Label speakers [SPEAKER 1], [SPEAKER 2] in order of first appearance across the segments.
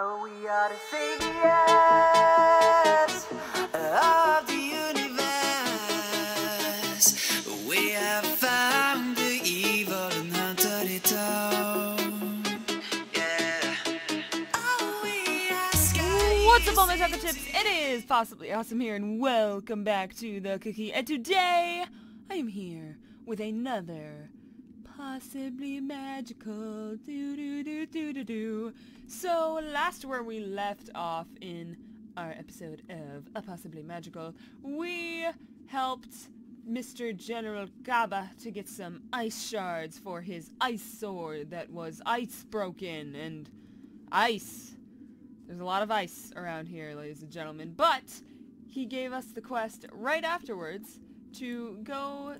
[SPEAKER 1] Oh, we are the saviors of the universe. We have found the evil and hunted it down. Yeah. Oh, we are.
[SPEAKER 2] What's up all my chocolate chips? It is Possibly Awesome here and welcome back to the cookie and today I am here with another Possibly Magical do do do do do do. So last where we left off in our episode of A Possibly Magical, we helped Mr. General Kaba to get some ice shards for his ice sword that was ice broken and ice there's a lot of ice around here, ladies and gentlemen. But he gave us the quest right afterwards to go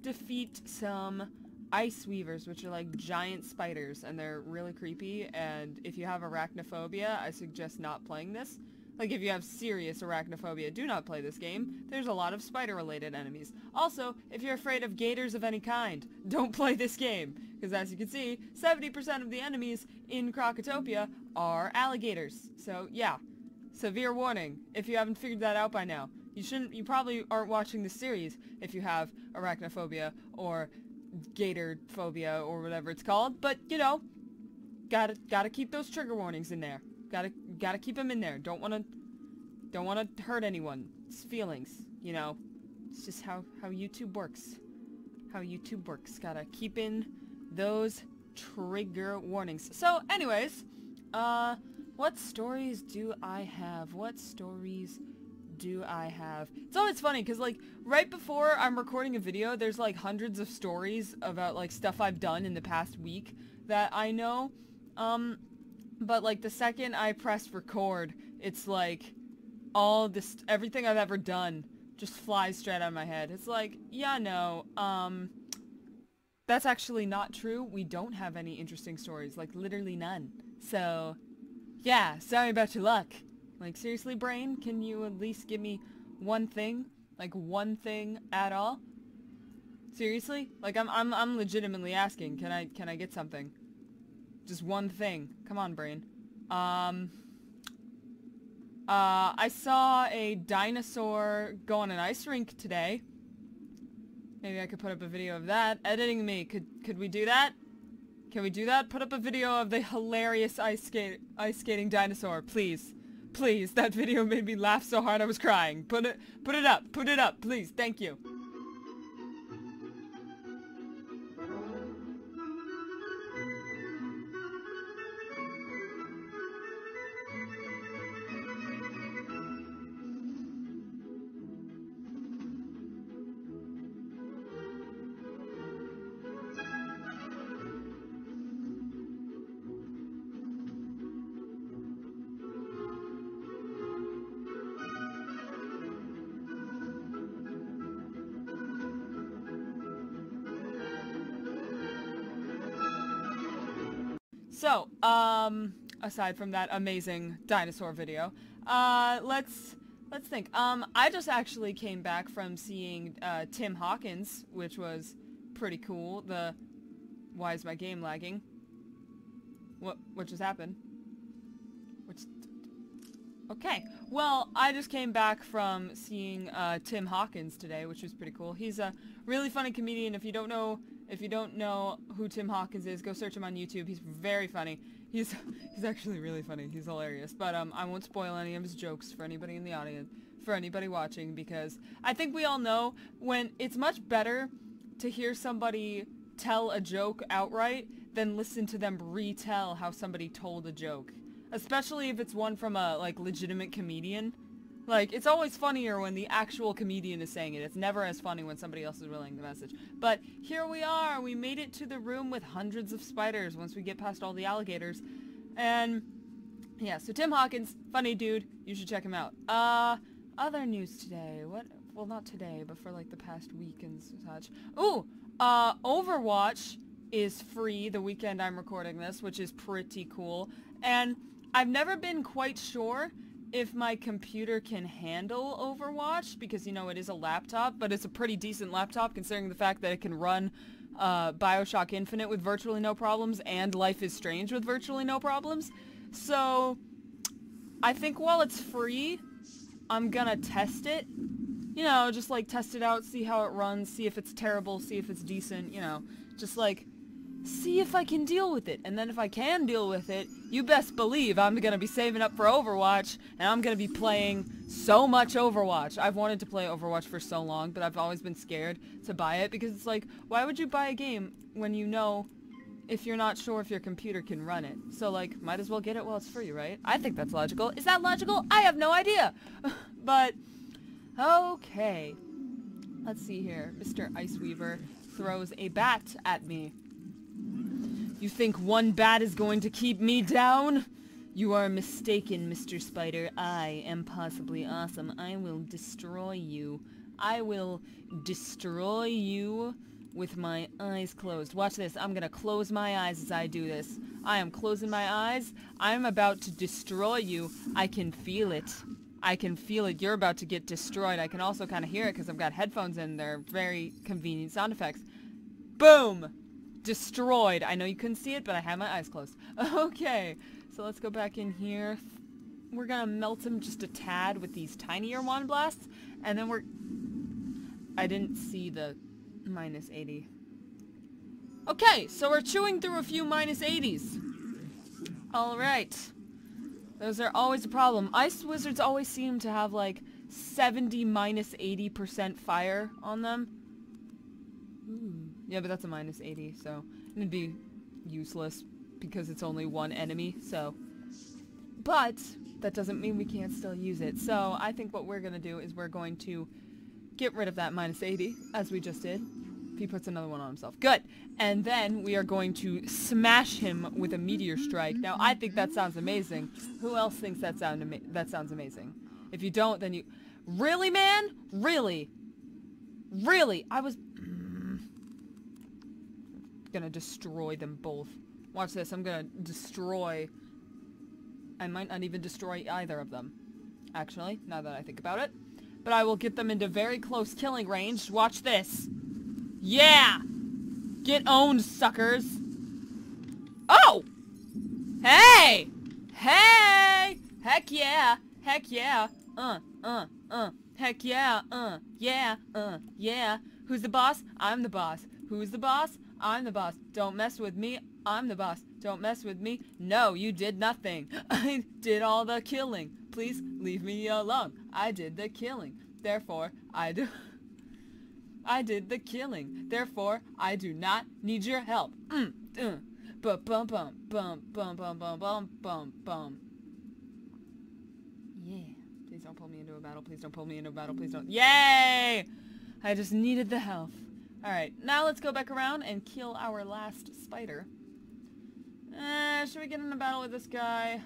[SPEAKER 2] defeat some ice weavers, which are like giant spiders, and they're really creepy. And if you have arachnophobia, I suggest not playing this. Like if you have serious arachnophobia, do not play this game. There's a lot of spider-related enemies. Also, if you're afraid of gators of any kind, don't play this game. Because as you can see, 70% of the enemies in Krokotopia are alligators. So yeah, severe warning if you haven't figured that out by now. You shouldn't, you probably aren't watching the series if you have arachnophobia or gator phobia or whatever it's called. But, you know, gotta, gotta keep those trigger warnings in there. Gotta, gotta keep them in there. Don't wanna, don't wanna hurt anyone's feelings, you know. It's just how, how YouTube works. How YouTube works. Gotta keep in those trigger warnings. So, anyways, uh, what stories do I have? What stories do I have? It's always funny because like right before I'm recording a video, there's like hundreds of stories about like stuff I've done in the past week that I know. Um, but like the second I press record, it's like all this, everything I've ever done just flies straight out of my head. It's like, yeah, no, um, that's actually not true. We don't have any interesting stories, like literally none. So, yeah, sorry about your luck. Like, seriously, brain, can you at least give me one thing? Like, one thing at all? Seriously? Like, I'm, I'm, I'm legitimately asking. Can I, can I get something? Just one thing. Come on, brain. Um, uh, I saw a dinosaur go on an ice rink today. Maybe I could put up a video of that. Editing me, could, could we do that? Can we do that? Put up a video of the hilarious ice skate ice skating dinosaur, please. Please, that video made me laugh so hard I was crying. Put it put it up. Put it up, please. Thank you. So, um, aside from that amazing dinosaur video, uh, let's, let's think. Um, I just actually came back from seeing, uh, Tim Hawkins, which was pretty cool. The, why is my game lagging? What, what just happened? Which, okay. Well, I just came back from seeing, uh, Tim Hawkins today, which was pretty cool. He's a really funny comedian. If you don't know if you don't know who Tim Hawkins is, go search him on YouTube. He's very funny. He's he's actually really funny. He's hilarious. But um, I won't spoil any of his jokes for anybody in the audience, for anybody watching, because I think we all know when it's much better to hear somebody tell a joke outright than listen to them retell how somebody told a joke. Especially if it's one from a like legitimate comedian. Like, it's always funnier when the actual comedian is saying it. It's never as funny when somebody else is relaying the message. But here we are. We made it to the room with hundreds of spiders once we get past all the alligators. And, yeah, so Tim Hawkins, funny dude. You should check him out. Uh, other news today. What? Well, not today, but for, like, the past week and such. Ooh, uh, Overwatch is free the weekend I'm recording this, which is pretty cool. And I've never been quite sure if my computer can handle Overwatch, because, you know, it is a laptop, but it's a pretty decent laptop considering the fact that it can run uh, Bioshock Infinite with virtually no problems and Life is Strange with virtually no problems. So, I think while it's free, I'm gonna test it. You know, just like test it out, see how it runs, see if it's terrible, see if it's decent, you know. Just like, see if I can deal with it. And then if I can deal with it, you best believe I'm gonna be saving up for Overwatch, and I'm gonna be playing so much Overwatch. I've wanted to play Overwatch for so long, but I've always been scared to buy it, because it's like, why would you buy a game when you know if you're not sure if your computer can run it. So like, might as well get it while it's free, right? I think that's logical. Is that logical? I have no idea. but, okay. Let's see here. Mr. Iceweaver throws a bat at me. You think one bat is going to keep me down? You are mistaken, Mr. Spider. I am possibly awesome. I will destroy you. I will destroy you with my eyes closed. Watch this. I'm gonna close my eyes as I do this. I am closing my eyes. I'm about to destroy you. I can feel it. I can feel it. You're about to get destroyed. I can also kind of hear it because I've got headphones in. They're very convenient sound effects. Boom! Destroyed. I know you couldn't see it, but I had my eyes closed. Okay, so let's go back in here. We're gonna melt him just a tad with these tinier wand blasts, and then we're... I didn't see the minus 80. Okay, so we're chewing through a few minus 80s. Alright. Those are always a problem. Ice Wizards always seem to have like 70 minus 80% fire on them. Ooh. Yeah, but that's a minus 80, so it'd be useless because it's only one enemy, so. But that doesn't mean we can't still use it. So I think what we're going to do is we're going to get rid of that minus 80, as we just did. He puts another one on himself. Good. And then we are going to smash him with a meteor strike. Now, I think that sounds amazing. Who else thinks that sound that sounds amazing? If you don't, then you... Really, man? Really? Really? I was... gonna destroy them both. Watch this. I'm gonna destroy... I might not even destroy either of them. Actually, now that I think about it. But I will get them into very close killing range. Watch this. Yeah! Get owned, suckers! Oh! Hey! Hey! Heck yeah! Heck yeah! Uh, uh, uh. Heck yeah! Uh, yeah, uh, yeah. Who's the boss? I'm the boss. Who's the boss? I'm the boss. Don't mess with me. I'm the boss. Don't mess with me. No, you did nothing. I did all the killing. Please leave me alone. I did the killing. Therefore, I do... I did the killing. Therefore, I do not need your help. Mm, uh, bum bum bum bum bum bum bum bum bum bum. Yeah. Please don't pull me into a battle. Please don't pull me into a battle. Please don't. Yay! I just needed the health. Alright, now let's go back around and kill our last spider. Uh, should we get in a battle with this guy?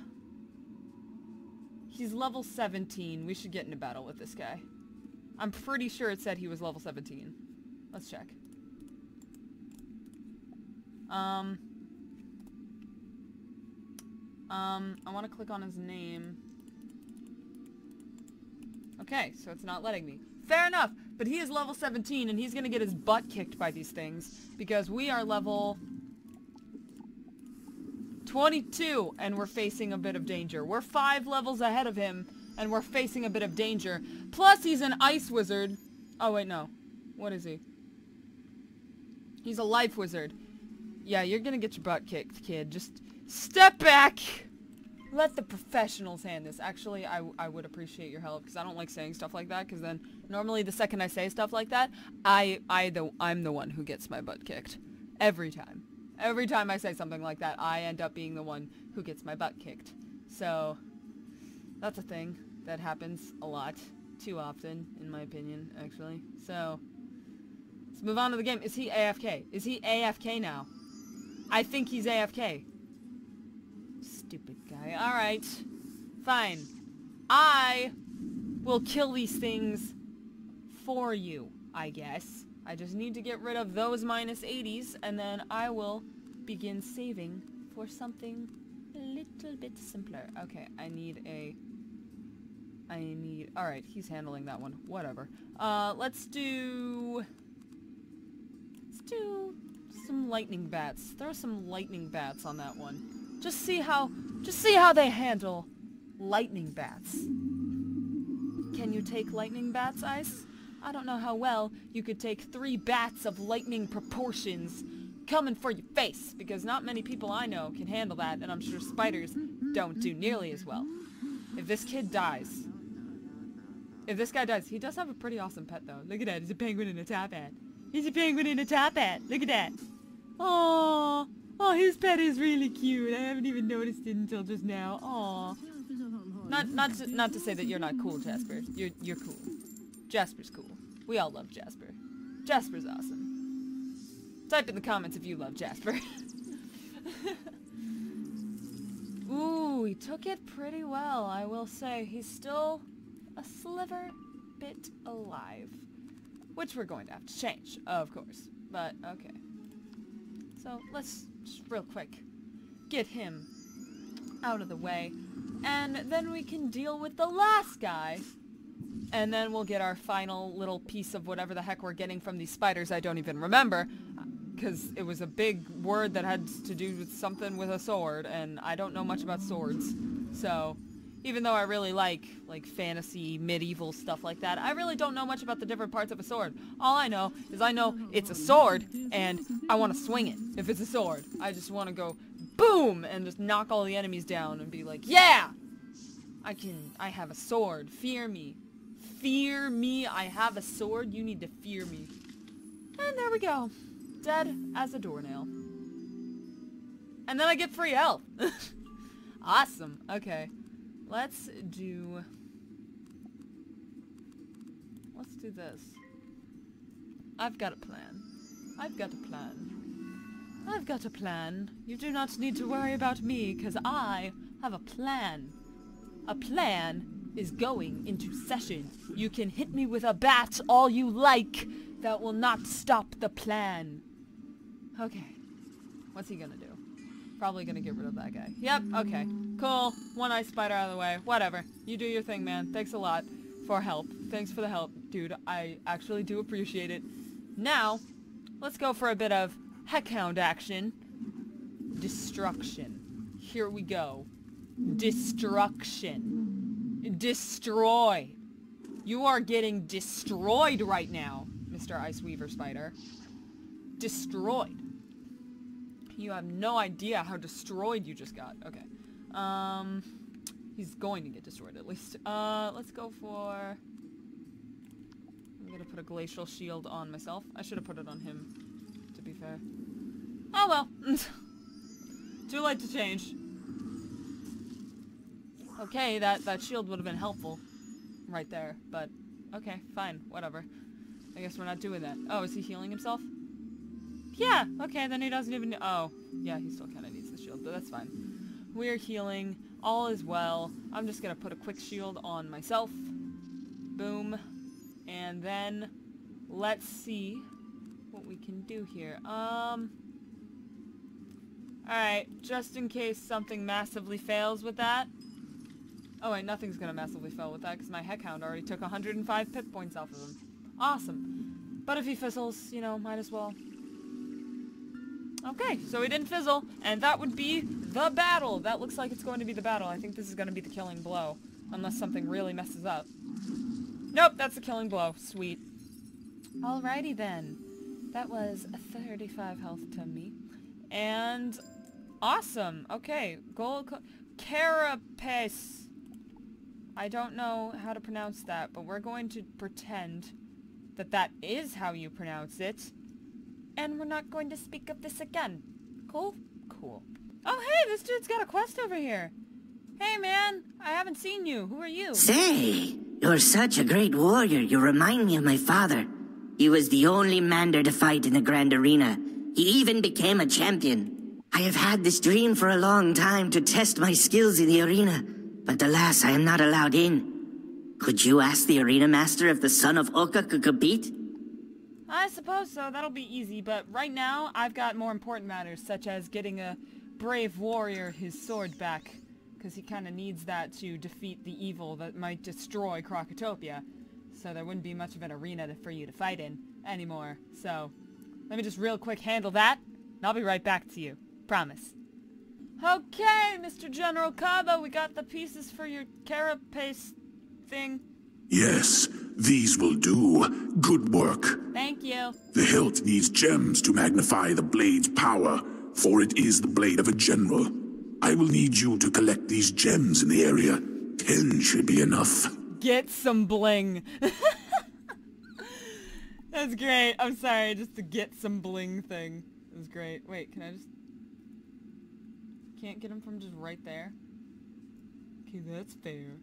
[SPEAKER 2] He's level 17. We should get in a battle with this guy. I'm pretty sure it said he was level 17. Let's check. Um... Um, I want to click on his name. Okay, so it's not letting me. Fair enough, but he is level 17 and he's gonna get his butt kicked by these things because we are level 22 and we're facing a bit of danger. We're five levels ahead of him and we're facing a bit of danger. Plus, he's an ice wizard. Oh, wait, no. What is he? He's a life wizard. Yeah, you're gonna get your butt kicked, kid. Just step back! Let the professionals hand this. Actually, I, I would appreciate your help, because I don't like saying stuff like that, because then normally the second I say stuff like that, I, I the, I'm the one who gets my butt kicked. Every time. Every time I say something like that, I end up being the one who gets my butt kicked. So, that's a thing that happens a lot. Too often, in my opinion, actually. So, let's move on to the game. Is he AFK? Is he AFK now? I think he's AFK. Stupid guy. Alright. Fine. I will kill these things for you, I guess. I just need to get rid of those minus 80s, and then I will begin saving for something a little bit simpler. Okay, I need a I need... Alright, he's handling that one. Whatever. Uh, let's do... Let's do some lightning bats. Throw some lightning bats on that one. Just see how... Just see how they handle lightning bats. Can you take lightning bats, Ice? I don't know how well you could take three bats of lightning proportions coming for your face, because not many people I know can handle that, and I'm sure spiders don't do nearly as well. If this kid dies, if this guy dies, he does have a pretty awesome pet though. Look at that, he's a penguin in a top hat. He's a penguin in a top hat. Look at that. Aww. Oh, his pet is really cute. I haven't even noticed it until just now. Aww. Not not to, not to say that you're not cool, Jasper. You're you're cool. Jasper's cool. We all love Jasper. Jasper's awesome. Type in the comments if you love Jasper. Ooh, he took it pretty well, I will say. He's still a sliver bit alive. Which we're going to have to change, of course. But, okay. So, let's just real quick get him out of the way. And then we can deal with the last guy. And then we'll get our final little piece of whatever the heck we're getting from these spiders I don't even remember. Because it was a big word that had to do with something with a sword. And I don't know much about swords. So, even though I really like, like, fantasy, medieval stuff like that, I really don't know much about the different parts of a sword. All I know is I know it's a sword, and I want to swing it if it's a sword. I just want to go boom and just knock all the enemies down and be like, yeah! I can, I have a sword. Fear me. Fear me. I have a sword. You need to fear me. And there we go. Dead as a doornail. And then I get free health. awesome. Okay. Let's do... Let's do this. I've got a plan. I've got a plan. I've got a plan. You do not need to worry about me, because I have a plan. A plan is going into session. You can hit me with a bat all you like. That will not stop the plan. Okay. What's he gonna do? Probably gonna get rid of that guy. Yep, okay. Cool. One eye spider out of the way. Whatever. You do your thing, man. Thanks a lot for help. Thanks for the help, dude. I actually do appreciate it. Now, let's go for a bit of heckhound action. Destruction. Here we go. Destruction. Destroy. You are getting destroyed right now, Mr. Ice Weaver Spider. Destroyed. You have no idea how destroyed you just got. Okay. Um, he's going to get destroyed at least. Uh, let's go for... I'm gonna put a glacial shield on myself. I should have put it on him, to be fair. Oh well. Too late to change. Okay, that, that shield would have been helpful. Right there, but... Okay, fine, whatever. I guess we're not doing that. Oh, is he healing himself? Yeah, okay, then he doesn't even... Oh, yeah, he still kind of needs the shield, but that's fine. We're healing. All is well. I'm just gonna put a quick shield on myself. Boom. And then, let's see what we can do here. Um... Alright, just in case something massively fails with that. Oh wait, nothing's gonna massively fail with that because my Heckhound already took 105 pit points off of him. Awesome. But if he fizzles, you know, might as well. Okay, so he didn't fizzle, and that would be the battle. That looks like it's going to be the battle. I think this is going to be the killing blow, unless something really messes up. Nope, that's the killing blow. Sweet. Alrighty then. That was 35 health to me. And awesome. Okay, gold carapace. I don't know how to pronounce that, but we're going to pretend that that is how you pronounce it. And we're not going to speak of this again. Cool? Cool. Oh, hey, this dude's got a quest over here. Hey, man, I haven't seen you. Who are you?
[SPEAKER 3] Say, you're such a great warrior. You remind me of my father. He was the only Mander to fight in the Grand Arena. He even became a champion. I have had this dream for a long time to test my skills in the arena, but alas, I am not allowed in. Could you ask the arena master if the son of Oka could compete?
[SPEAKER 2] I suppose so. That'll be easy. But right now, I've got more important matters, such as getting a brave warrior his sword back. Because he kind of needs that to defeat the evil that might destroy Krokotopia. So there wouldn't be much of an arena to, for you to fight in anymore. So, let me just real quick handle that, and I'll be right back to you. Promise. Okay, Mr. General Kaba, we got the pieces for your carapace thing.
[SPEAKER 4] Yes, these will do. Good work.
[SPEAKER 2] Thank you.
[SPEAKER 4] The hilt needs gems to magnify the blade's power, for it is the blade of a general. I will need you to collect these gems in the area. Ten should be enough.
[SPEAKER 2] Get some bling. That's great. I'm sorry, just to get some bling thing. It was great. Wait, can I just... Can't get him from just right there? Okay, that's fair.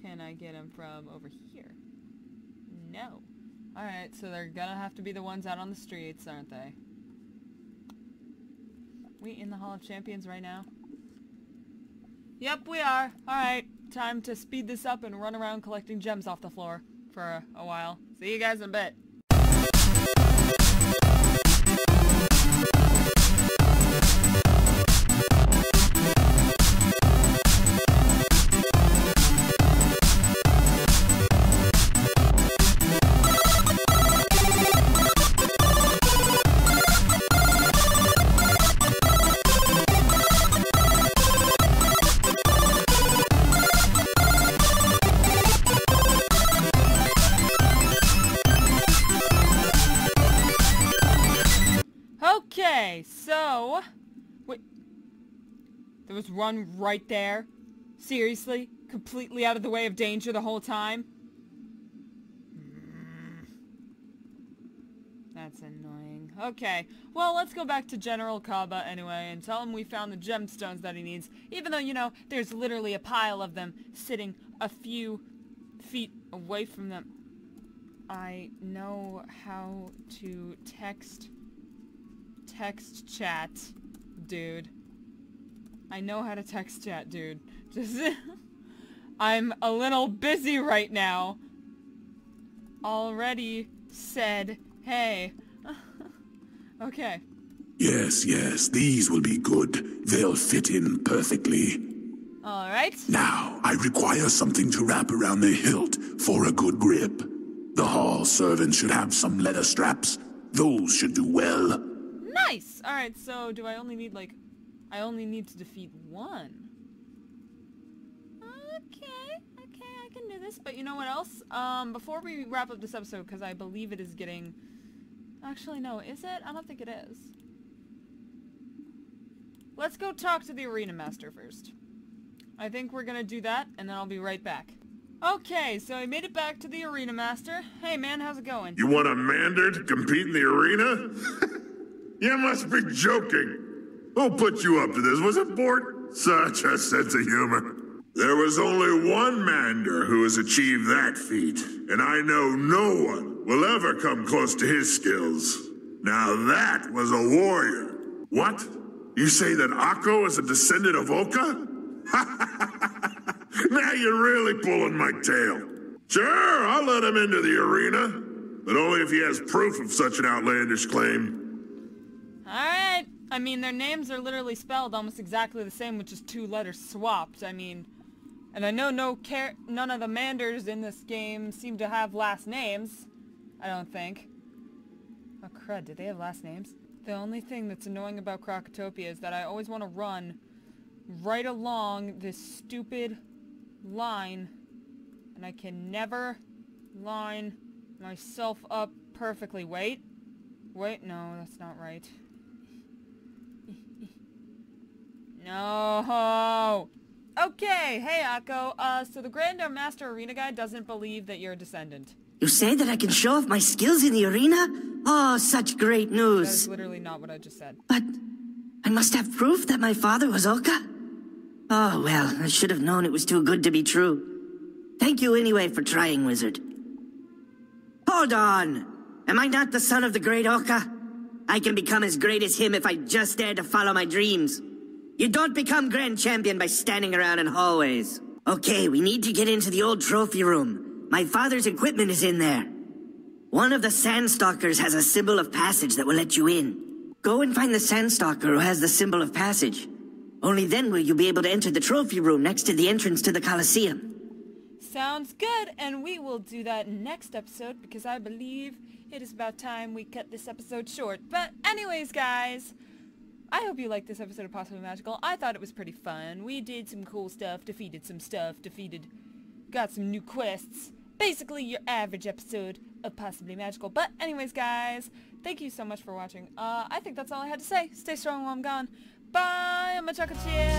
[SPEAKER 2] Can I get him from over here? No. Alright, so they're gonna have to be the ones out on the streets, aren't they? We in the Hall of Champions right now? Yep, we are. Alright, time to speed this up and run around collecting gems off the floor for a, a while. See you guys in a bit. There was one right there? Seriously? Completely out of the way of danger the whole time? Mm. That's annoying. Okay, well, let's go back to General Kaba anyway and tell him we found the gemstones that he needs, even though, you know, there's literally a pile of them sitting a few feet away from them. I know how to text text chat, dude. I know how to text chat, dude. Just I'm a little busy right now. Already said, hey. okay.
[SPEAKER 4] Yes, yes, these will be good. They'll fit in perfectly.
[SPEAKER 2] Alright.
[SPEAKER 4] Now, I require something to wrap around the hilt for a good grip. The hall servants should have some leather straps. Those should do well.
[SPEAKER 2] Nice! Alright, so do I only need, like... I only need to defeat one. Okay, okay, I can do this. But you know what else? Um, before we wrap up this episode, because I believe it is getting... Actually, no, is it? I don't think it is. Let's go talk to the Arena Master first. I think we're gonna do that, and then I'll be right back. Okay, so I made it back to the Arena Master. Hey man, how's it going?
[SPEAKER 5] You want a Mander to compete in the arena? you must be joking. Who put you up to this? Was it Bort? Such a sense of humor. There was only one Mander who has achieved that feat, and I know no one will ever come close to his skills. Now that was a warrior. What? You say that Akko is a descendant of Oka? now you're really pulling my tail. Sure, I'll let him into the arena, but only if he has proof of such an outlandish claim.
[SPEAKER 2] Alright. I mean, their names are literally spelled almost exactly the same with just two letters swapped. I mean, and I know no care none of the Manders in this game seem to have last names. I don't think. Oh crud, do they have last names? The only thing that's annoying about Krokotopia is that I always want to run right along this stupid line and I can never line myself up perfectly. Wait. Wait, no, that's not right. No. Okay, hey Akko. Uh, so the Grand Master Arena guy doesn't believe that you're a descendant.
[SPEAKER 3] You say that I can show off my skills in the arena? Oh, such great news.
[SPEAKER 2] is literally not what I just said.
[SPEAKER 3] But I must have proof that my father was Oka. Oh, well, I should have known it was too good to be true. Thank you anyway for trying, wizard. Hold on! Am I not the son of the great Oka? I can become as great as him if I just dare to follow my dreams. You don't become grand champion by standing around in hallways. Okay, we need to get into the old trophy room. My father's equipment is in there. One of the Sandstalkers has a symbol of passage that will let you in. Go and find the Sandstalker who has the symbol of passage. Only then will you be able to enter the trophy room next to the entrance to the Colosseum.
[SPEAKER 2] Sounds good, and we will do that next episode because I believe it is about time we cut this episode short. But anyways, guys, I hope you liked this episode of Possibly Magical. I thought it was pretty fun. We did some cool stuff, defeated some stuff, defeated... Got some new quests. Basically your average episode of Possibly Magical. But anyways, guys, thank you so much for watching. Uh, I think that's all I had to say. Stay strong while I'm gone. Bye! I'm a chocolate chip!